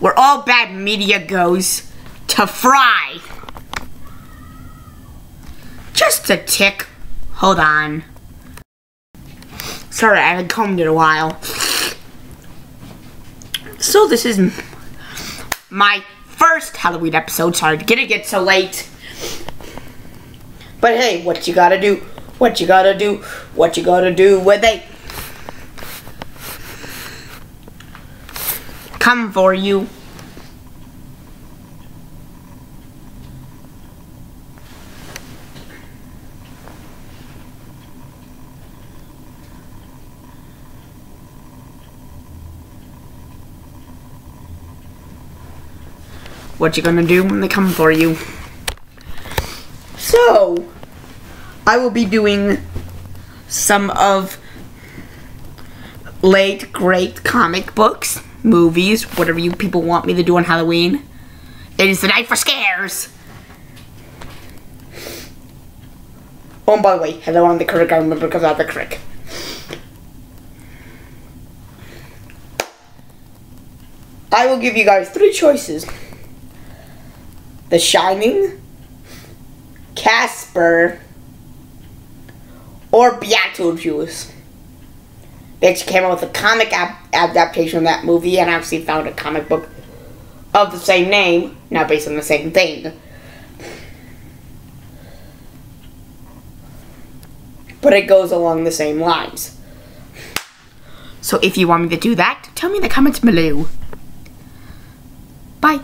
where all bad media goes to fry. Just a tick. Hold on. Sorry, I haven't combed it a while. So this is my first Halloween episode. Sorry it get so late. But hey, what you gotta do? What you gotta do? What you gotta do when they come for you? What you gonna do when they come for you? So, I will be doing some of late great comic books, movies, whatever you people want me to do on Halloween. It is the night for scares. Oh, and by the way, hello, I'm the critic. I remember because I'm the critic. I will give you guys three choices. The Shining, Casper, or Beetlejuice. They actually came out with a comic adaptation of that movie, and actually found a comic book of the same name, not based on the same thing. But it goes along the same lines. So if you want me to do that, tell me in the comments below. Bye.